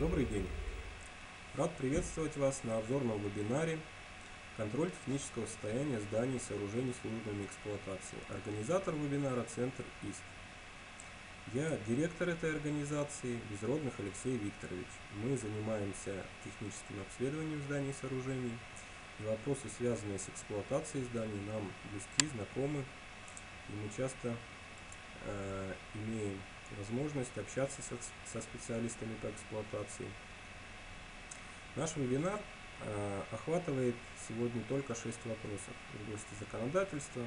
Добрый день! Рад приветствовать вас на обзорном вебинаре «Контроль технического состояния зданий и сооружений службами эксплуатации». Организатор вебинара – Центр ИСТ. Я директор этой организации, Безродных Алексей Викторович. Мы занимаемся техническим обследованием зданий и сооружений. И вопросы, связанные с эксплуатацией зданий, нам близки, знакомы. И мы часто э, имеем возможность общаться со, со специалистами по эксплуатации. Наш вебинар э, охватывает сегодня только 6 вопросов в области законодательства,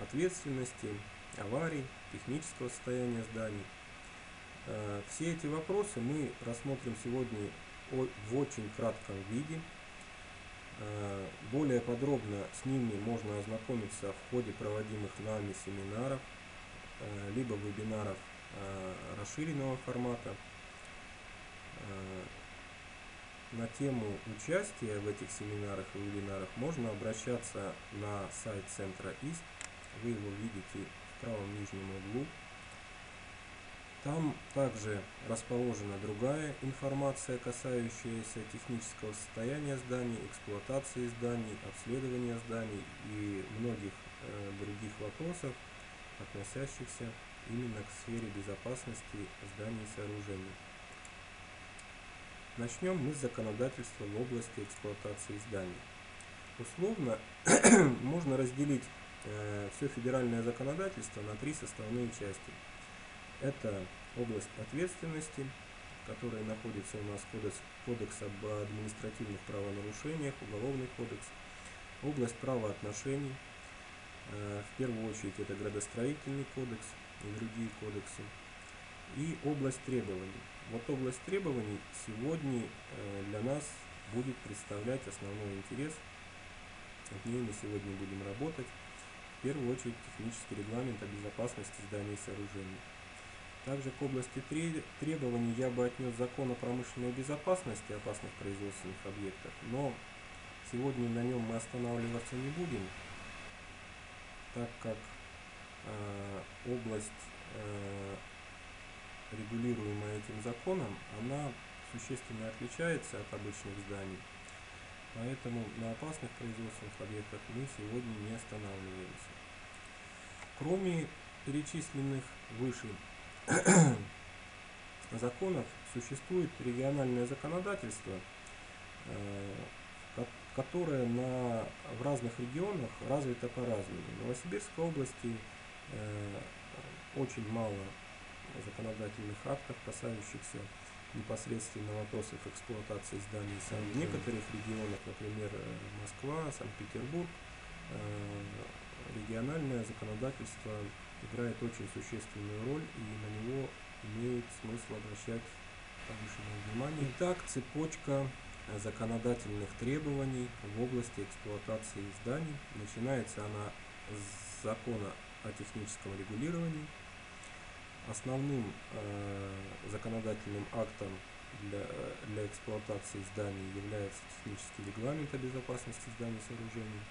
ответственности, аварий, технического состояния зданий. Э, все эти вопросы мы рассмотрим сегодня в очень кратком виде. Э, более подробно с ними можно ознакомиться в ходе проводимых нами семинаров, э, либо вебинаров расширенного формата. Э, на тему участия в этих семинарах и вебинарах можно обращаться на сайт Центра ИСТ. Вы его видите в правом нижнем углу. Там также расположена другая информация, касающаяся технического состояния зданий, эксплуатации зданий, обследования зданий и многих э, других вопросов, относящихся именно к сфере безопасности зданий и сооружений. Начнем мы с законодательства в области эксплуатации зданий. Условно можно разделить э, все федеральное законодательство на три составные части. Это область ответственности, которая находится у нас кодекс, кодекс об административных правонарушениях, уголовный кодекс, область правоотношений, э, в первую очередь это градостроительный кодекс, и другие кодексы. И область требований. Вот область требований сегодня э, для нас будет представлять основной интерес. От ней мы сегодня будем работать. В первую очередь технический регламент о безопасности зданий и сооружений. Также к области требований я бы отнес закон о промышленной безопасности опасных производственных объектов, но сегодня на нем мы останавливаться не будем, так как область, э, регулируемая этим законом, она существенно отличается от обычных зданий. Поэтому на опасных производственных объектах мы сегодня не останавливаемся. Кроме перечисленных выше законов, существует региональное законодательство, э, которое на, в разных регионах развито по-разному. В Новосибирской области Э, очень мало законодательных актов, касающихся непосредственно вопросов эксплуатации зданий. Сам в некоторых регионах, например, э, Москва, Санкт-Петербург, э, региональное законодательство играет очень существенную роль и на него имеет смысл обращать повышенное внимание. Итак, цепочка законодательных требований в области эксплуатации зданий. Начинается она с закона о техническом регулировании. Основным э, законодательным актом для, для эксплуатации зданий является технический регламент о безопасности зданий и сооружений.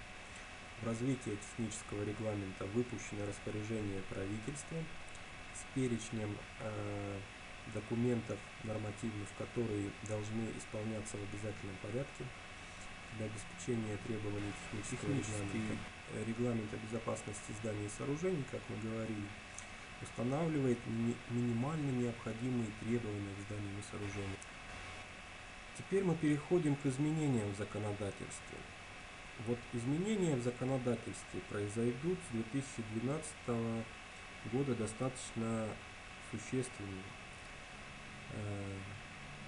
В развитие технического регламента выпущено распоряжение правительства с перечнем э, документов нормативных, которые должны исполняться в обязательном порядке для обеспечения требований технического регламента. Регламент о безопасности зданий и сооружений, как мы говорили, устанавливает ми минимально необходимые требования к зданиям и сооружениям. Теперь мы переходим к изменениям в законодательстве. Вот изменения в законодательстве произойдут с 2012 года достаточно существенные.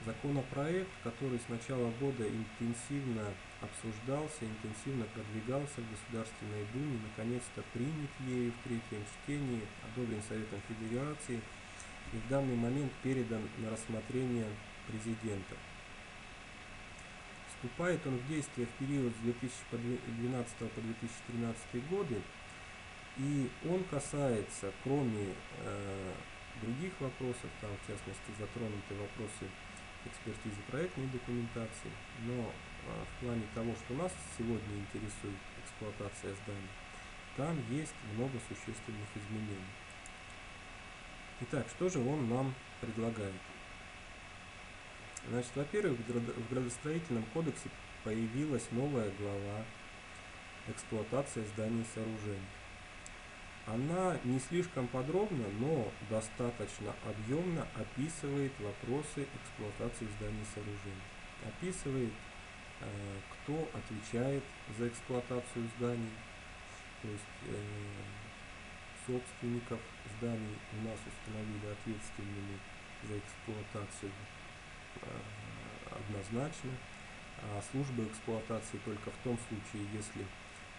Законопроект, который с начала года интенсивно обсуждался, интенсивно продвигался в Государственной Думе, наконец-то принят ею в третьем чтении, одобрен Советом Федерации и в данный момент передан на рассмотрение президента. Вступает он в действие в период с 2012 по 2013 годы, и он касается, кроме э, других вопросов, там в частности затронуты вопросы экспертизы проектной документации, но а, в плане того, что нас сегодня интересует эксплуатация зданий, там есть много существенных изменений. Итак, что же он нам предлагает? Значит, во-первых, в градостроительном кодексе появилась новая глава эксплуатация зданий и сооружений. Она не слишком подробно, но достаточно объемно описывает вопросы эксплуатации зданий и сооружений. Описывает, э, кто отвечает за эксплуатацию зданий, то есть э, собственников зданий у нас установили ответственными за эксплуатацию э, однозначно, а служба эксплуатации только в том случае, если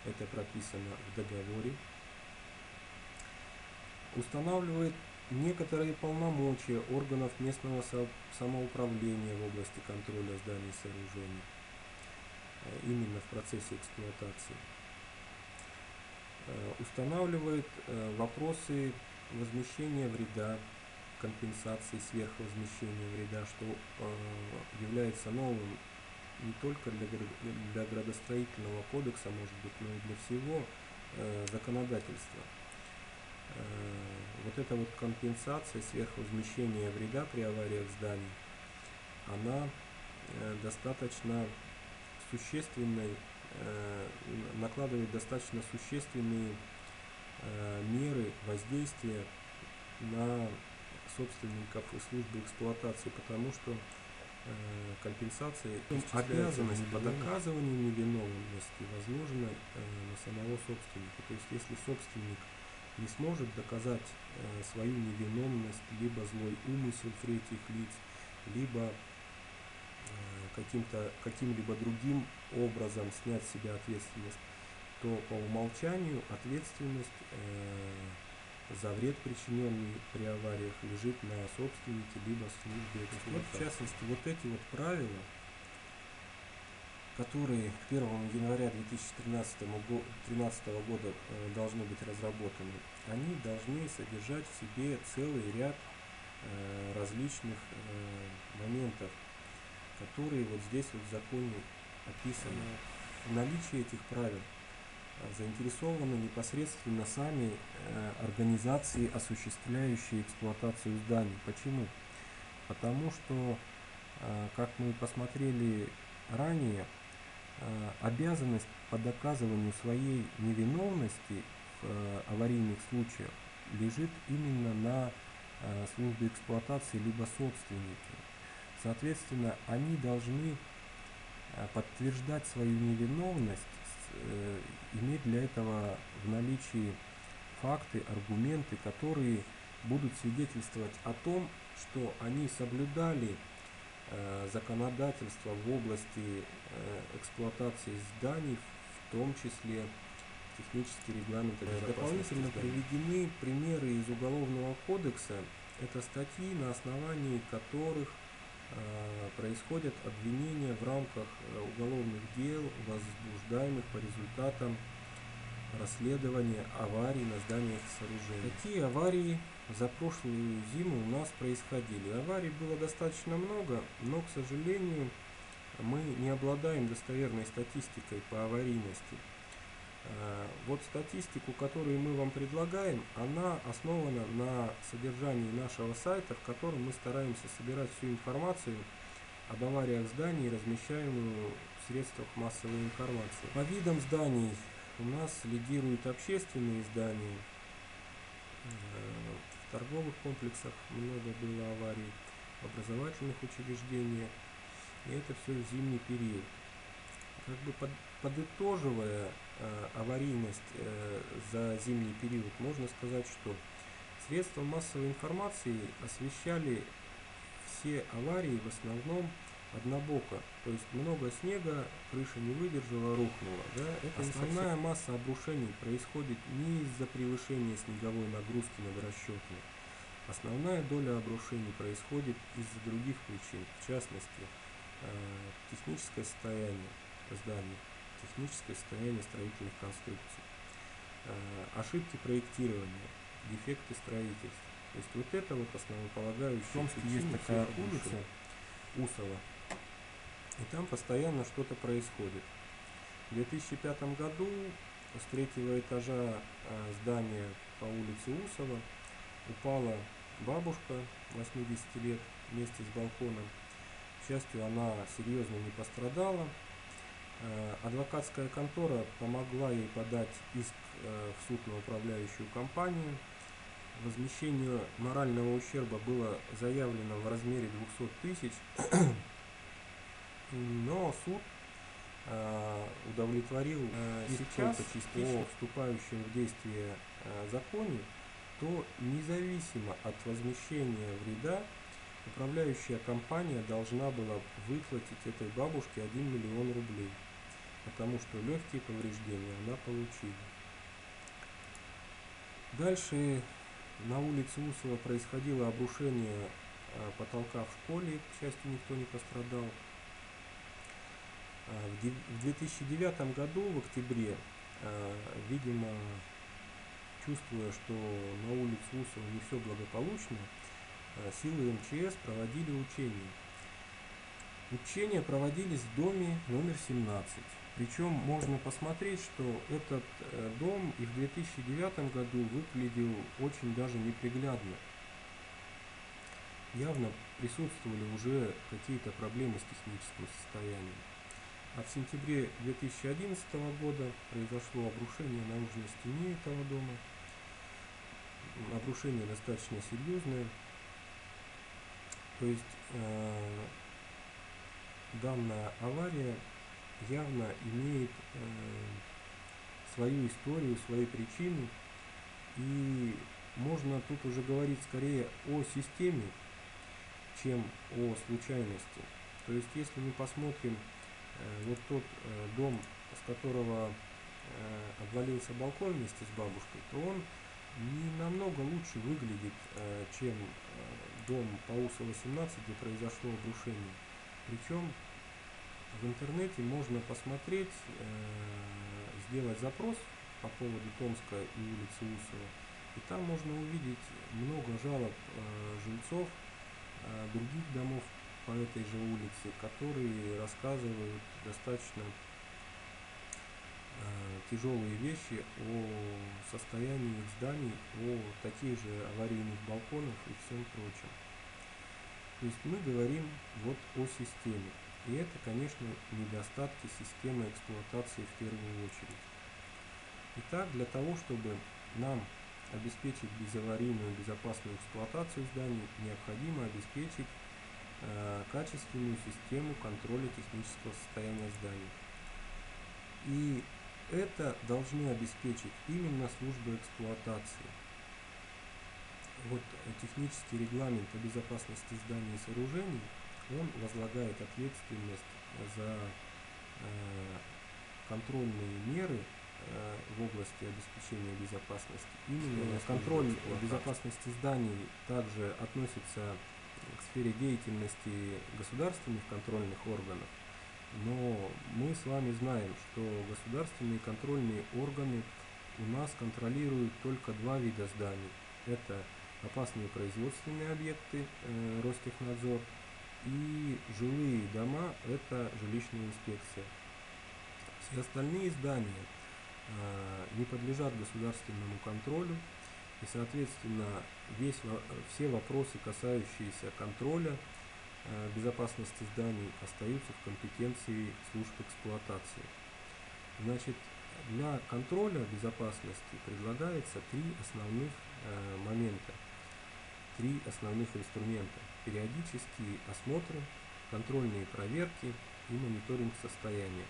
это прописано в договоре, устанавливает некоторые полномочия органов местного самоуправления в области контроля зданий и сооружений э, именно в процессе эксплуатации. Э, устанавливает э, вопросы возмещения вреда, компенсации сверхвозмещения вреда, что является новым не только для, для градостроительного кодекса, может быть, но и для всего законодательства. Э, вот эта вот компенсация сверхвозмещения вреда при авариях зданий, она э, достаточно существенной, э, накладывает достаточно существенные меры воздействия на собственников и службы эксплуатации, потому что компенсации обязанность по доказыванию невиновности возможна на самого собственника. То есть если собственник не сможет доказать э, свою невиновность, либо злой умысел третьих лиц, либо э, каким-то каким-либо другим образом снять с себя ответственность, то по умолчанию ответственность э, за вред, причиненный при авариях, лежит на собственнике либо службе эксплуатации. Вот, в частности, вот эти вот правила, которые к 1 января 2013 года э, должны быть разработаны, они должны содержать в себе целый ряд э, различных э, моментов, которые вот здесь вот в законе описаны. В наличии этих правил заинтересованы непосредственно сами организации, осуществляющие эксплуатацию зданий. Почему? Потому что, как мы посмотрели ранее, обязанность по доказыванию своей невиновности в э, аварийных случаях лежит именно на э, службе эксплуатации либо собственнике. Соответственно, они должны подтверждать свою невиновность, иметь для этого в наличии факты, аргументы, которые будут свидетельствовать о том, что они соблюдали Э, законодательства в области э, эксплуатации зданий, в том числе технические регламенты Дополнительно приведены примеры из Уголовного кодекса. Это статьи, на основании которых э, происходят обвинения в рамках уголовных дел, возбуждаемых по результатам расследования аварий на зданиях и сооружениях. Какие аварии за прошлую зиму у нас происходили? Аварий было достаточно много, но, к сожалению, мы не обладаем достоверной статистикой по аварийности. А, вот статистику, которую мы вам предлагаем, она основана на содержании нашего сайта, в котором мы стараемся собирать всю информацию об авариях зданий, размещаемую в средствах массовой информации. По видам зданий у нас лидируют общественные здания. Э, в торговых комплексах много было аварий, в образовательных учреждениях. И это все в зимний период. Как бы под, подытоживая э, аварийность э, за зимний период, можно сказать, что средства массовой информации освещали все аварии в основном однобоко. То есть много снега, крыша не выдержала, рухнула. Да? Это Основная совсем... масса обрушений происходит не из-за превышения снеговой нагрузки над расчетной. Основная доля обрушений происходит из-за других причин, в частности, э, техническое состояние здания, техническое состояние строительных конструкций, э, ошибки проектирования, дефекты строительства. То есть вот это вот основополагающая В Томске есть такая улица Усова, и там постоянно что-то происходит. В 2005 году с третьего этажа а, здания по улице Усова упала бабушка 80 лет вместе с балконом. счастью, она серьезно не пострадала. Э, адвокатская контора помогла ей подать иск э, в суд на управляющую компанию. Возмещению морального ущерба было заявлено в размере 200 тысяч, но суд э, удовлетворил сейчас по вступающим в действие законе, то независимо от возмещения вреда управляющая компания должна была выплатить этой бабушке 1 миллион рублей потому что легкие повреждения она получила. Дальше на улице Усова происходило обрушение потолка в школе, к счастью, никто не пострадал. А, в 2009 году, в октябре, а, видимо, чувствуя, что на улице Усова не все благополучно, силы МЧС проводили учения. Учения проводились в доме номер 17. Причем можно посмотреть, что этот э, дом и в 2009 году выглядел очень даже неприглядно. Явно присутствовали уже какие-то проблемы с техническим состоянием. А в сентябре 2011 года произошло обрушение наружной стены этого дома. Обрушение достаточно серьезное. То есть э, данная авария явно имеет э, свою историю, свои причины. И можно тут уже говорить скорее о системе, чем о случайности. То есть, если мы посмотрим вот тот э, дом, с которого э, обвалился балкон вместе с бабушкой, то он не намного лучше выглядит, э, чем э, дом Пауса 18, где произошло обрушение. Причем в интернете можно посмотреть, э, сделать запрос по поводу Томска и улицы Усова. И там можно увидеть много жалоб э, жильцов э, других домов по этой же улице, которые рассказывают достаточно тяжелые вещи о состоянии их зданий, о таких же аварийных балконах и всем прочем. То есть мы говорим вот о системе. И это, конечно, недостатки системы эксплуатации в первую очередь. Итак, для того, чтобы нам обеспечить безаварийную безопасную эксплуатацию зданий, необходимо обеспечить э, качественную систему контроля технического состояния зданий. И это должны обеспечить именно службы эксплуатации. Вот технический регламент о безопасности зданий и сооружений – он возлагает ответственность за э, контрольные меры э, в области обеспечения безопасности. Именно контроль безопасности зданий также относится к сфере деятельности государственных контрольных органов, но мы с вами знаем, что государственные контрольные органы у нас контролируют только два вида зданий. Это опасные производственные объекты э, Ростехнадзор – и жилые дома – это жилищная инспекция. Все остальные здания э, не подлежат государственному контролю, и, соответственно, весь, все вопросы, касающиеся контроля э, безопасности зданий, остаются в компетенции служб эксплуатации. Значит, для контроля безопасности предлагается три основных э, момента, три основных инструмента периодические осмотры, контрольные проверки и мониторинг состояния.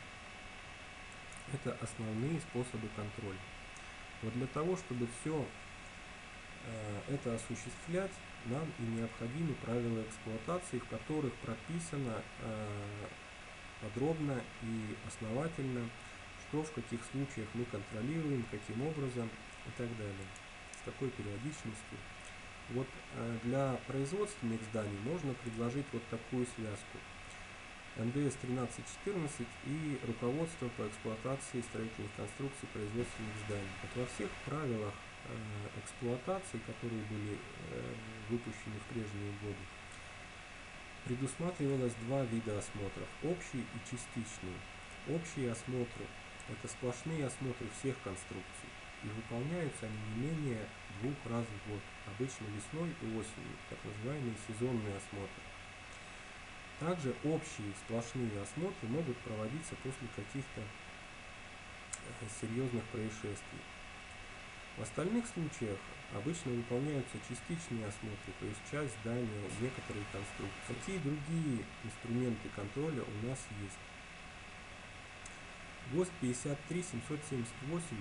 Это основные способы контроля. Вот для того, чтобы все это осуществлять, нам и необходимы правила эксплуатации, в которых прописано э, подробно и основательно, что в каких случаях мы контролируем, каким образом и так далее, с какой периодичностью. Вот э, для производственных зданий можно предложить вот такую связку. НДС 1314 и руководство по эксплуатации строительных конструкций производственных зданий. Вот во всех правилах э, эксплуатации, которые были э, выпущены в прежние годы, предусматривалось два вида осмотров – общий и частичный. Общие осмотры – это сплошные осмотры всех конструкций, и выполняются они не менее двух раз в год, обычно весной и осенью, так называемый сезонный осмотр. Также общие сплошные осмотры могут проводиться после каких-то э, серьезных происшествий. В остальных случаях обычно выполняются частичные осмотры, то есть часть здания, некоторые конструкции. Какие другие инструменты контроля у нас есть? ГОСТ 53-778,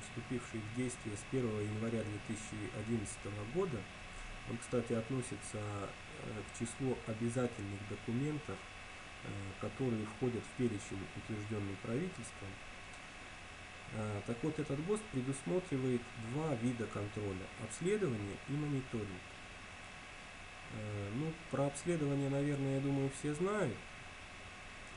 вступивший в действие с 1 января 2011 года, он, кстати, относится э, к числу обязательных документов, э, которые входят в перечень, утвержденный правительством, так вот, этот ГОСТ предусматривает два вида контроля – обследование и мониторинг. А, ну, про обследование, наверное, я думаю, все знают.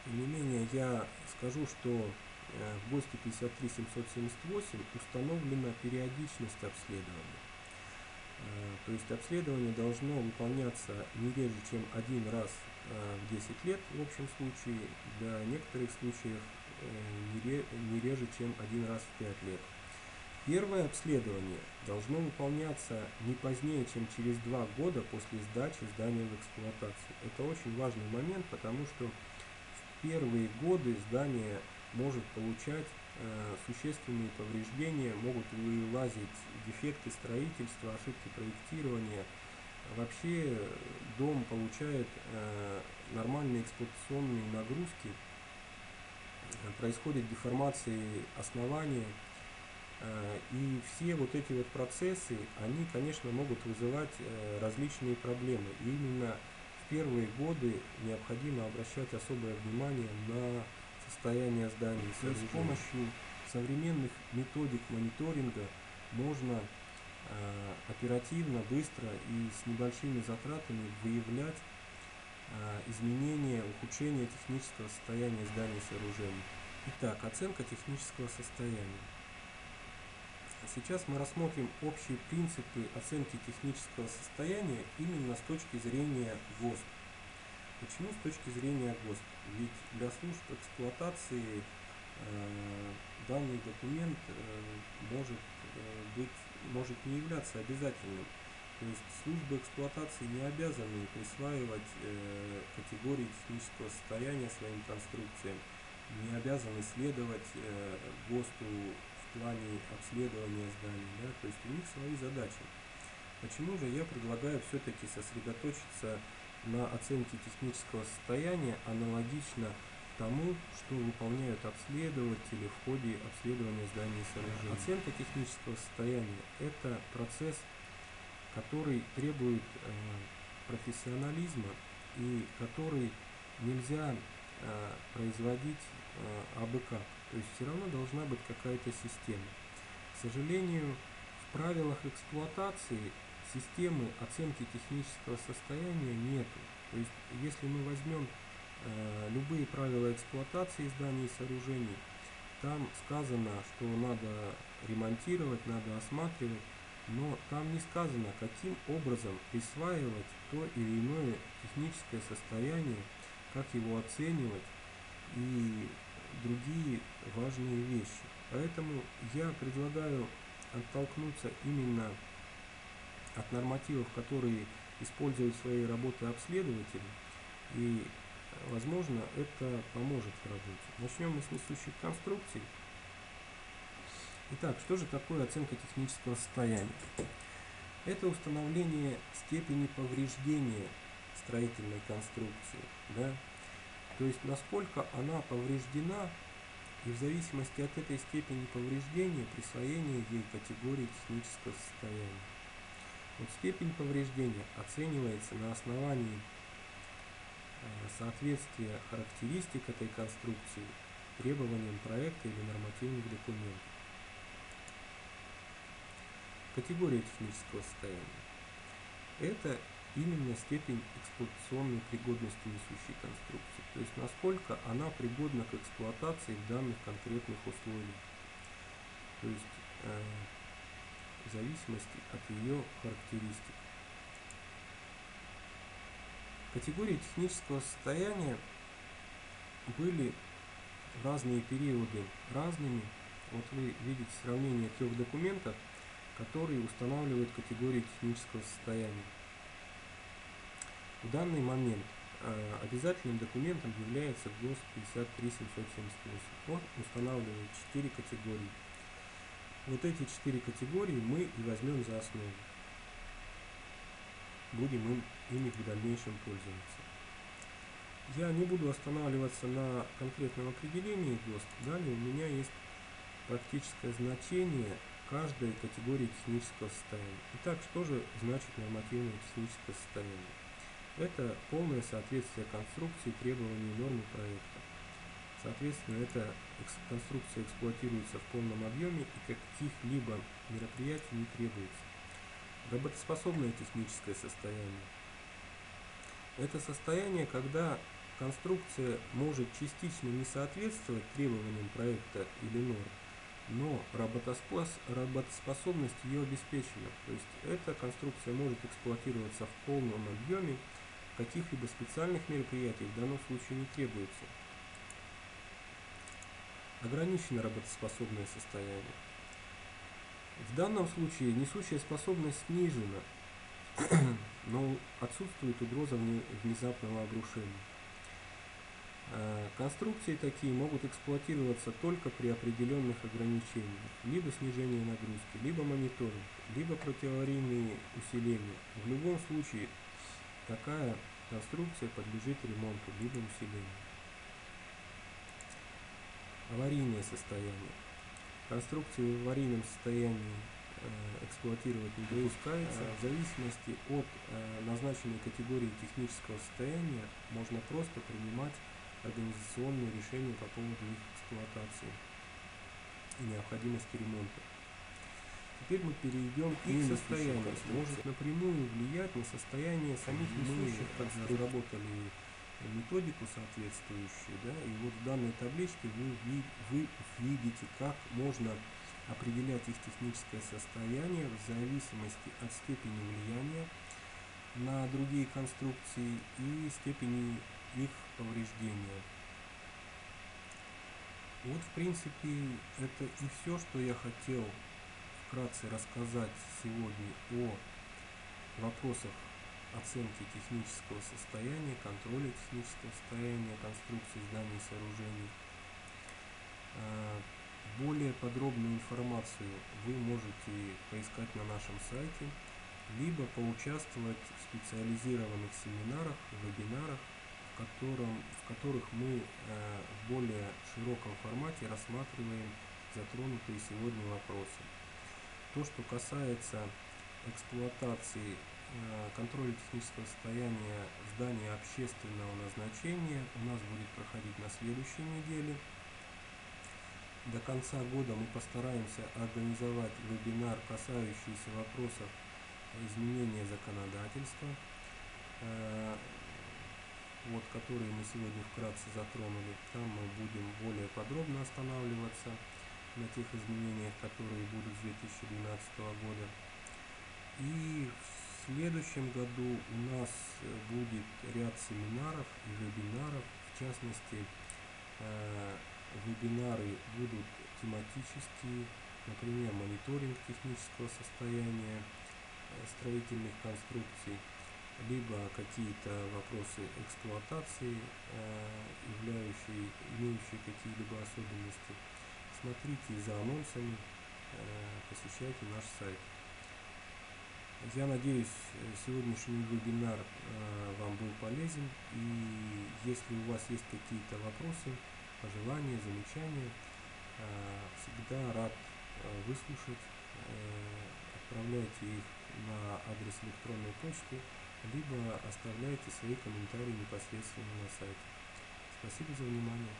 Тем не менее, я скажу, что э, в ГОСТе 53778 установлена периодичность обследования. То есть обследование должно выполняться не реже, чем один раз в 10 лет в общем случае, для некоторых случаев Э, не реже, чем один раз в 5 лет. Первое обследование должно выполняться не позднее, чем через два года после сдачи здания в эксплуатацию. Это очень важный момент, потому что в первые годы здание может получать э, существенные повреждения, могут вылазить дефекты строительства, ошибки проектирования. Вообще дом получает э, нормальные эксплуатационные нагрузки происходит деформации основания, э, и все вот эти вот процессы, они, конечно, могут вызывать э, различные проблемы. И именно в первые годы необходимо обращать особое внимание на состояние зданий. Есть с помощью современных методик мониторинга можно э, оперативно, быстро и с небольшими затратами выявлять а, изменения, ухудшения технического состояния зданий и сооружений. Итак, оценка технического состояния. Сейчас мы рассмотрим общие принципы оценки технического состояния именно с точки зрения ГОСТ. Почему с точки зрения ГОСТ? Ведь для служб эксплуатации э, данный документ э, может, э, быть, может не являться обязательным то есть службы эксплуатации не обязаны присваивать э, категории технического состояния своим конструкциям, не обязаны следовать э, ГОСТу в плане обследования зданий. Да? То есть у них свои задачи. Почему же я предлагаю все-таки сосредоточиться на оценке технического состояния аналогично тому, что выполняют обследователи в ходе обследования зданий и сооружений. Оценка технического состояния – это процесс который требует э, профессионализма и который нельзя э, производить э, абы как. То есть все равно должна быть какая-то система. К сожалению, в правилах эксплуатации системы оценки технического состояния нету. То есть если мы возьмем э, любые правила эксплуатации зданий и сооружений, там сказано, что надо ремонтировать, надо осматривать, но там не сказано, каким образом присваивать то или иное техническое состояние, как его оценивать и другие важные вещи. Поэтому я предлагаю оттолкнуться именно от нормативов, которые используют в своей работе обследователи, и, возможно, это поможет в работе. Начнем мы с несущих конструкций. Итак, что же такое оценка технического состояния? Это установление степени повреждения строительной конструкции. Да? То есть насколько она повреждена и в зависимости от этой степени повреждения присвоение ей категории технического состояния. Вот степень повреждения оценивается на основании э, соответствия характеристик этой конструкции требованиям проекта или нормативных документов. Категория технического состояния. Это именно степень эксплуатационной пригодности несущей конструкции, то есть насколько она пригодна к эксплуатации в данных конкретных условиях, то есть э, в зависимости от ее характеристик. Категории технического состояния были разные периоды разными. Вот вы видите сравнение трех документов – которые устанавливают категории технического состояния. В данный момент э, обязательным документом является ГОСТ 53778. Он устанавливает 4 категории. Вот эти 4 категории мы и возьмем за основу. Будем им, ими в дальнейшем пользоваться. Я не буду останавливаться на конкретном определении ГОСТ. Далее у меня есть практическое значение каждой категории технического состояния. Итак, что же значит нормативное техническое состояние? Это полное соответствие конструкции требований нормы проекта. Соответственно, эта конструкция эксплуатируется в полном объеме и каких-либо мероприятий не требуется. Работоспособное техническое состояние. Это состояние, когда конструкция может частично не соответствовать требованиям проекта или норм, но работоспособность ее обеспечена. То есть эта конструкция может эксплуатироваться в полном объеме, каких-либо специальных мероприятий в данном случае не требуется. Ограничено работоспособное состояние. В данном случае несущая способность снижена, но отсутствует угроза внезапного обрушения. Э, конструкции такие могут эксплуатироваться только при определенных ограничениях, либо снижение нагрузки, либо мониторинг, либо противоаварийные усиления. В любом случае такая конструкция подлежит ремонту, либо усилению. Аварийное состояние. Конструкции в аварийном состоянии э, эксплуатировать не допускается. В зависимости от э, назначенной категории технического состояния можно просто принимать организационные решения по поводу их эксплуатации и необходимости ремонта. Теперь мы перейдем к их состоянию. Может напрямую влиять на состояние самих несущих, как разработали методику соответствующую, да, и вот в данной табличке вы, вы видите, как можно определять их техническое состояние в зависимости от степени влияния на другие конструкции и степени их повреждения. Вот, в принципе, это и все, что я хотел вкратце рассказать сегодня о вопросах оценки технического состояния, контроля технического состояния конструкций зданий и сооружений. А, более подробную информацию вы можете поискать на нашем сайте, либо поучаствовать в специализированных семинарах, вебинарах, котором, в которых мы э, в более широком формате рассматриваем затронутые сегодня вопросы. То, что касается эксплуатации э, контроля технического состояния здания общественного назначения у нас будет проходить на следующей неделе. До конца года мы постараемся организовать вебинар, касающийся вопросов изменения законодательства. Э, вот, которые мы сегодня вкратце затронули. Там мы будем более подробно останавливаться на тех изменениях, которые будут с 2012 года. И в следующем году у нас будет ряд семинаров и вебинаров, в частности, э, вебинары будут тематические, например, мониторинг технического состояния э, строительных конструкций, либо какие-то вопросы эксплуатации, э, являющие, имеющие какие-либо особенности. Смотрите за анонсами, э, посещайте наш сайт. Я надеюсь, сегодняшний вебинар э, вам был полезен. И если у вас есть какие-то вопросы, пожелания, замечания, всегда рад выслушать. Отправляйте их на адрес электронной почты либо оставляйте свои комментарии непосредственно на сайте. Спасибо за внимание.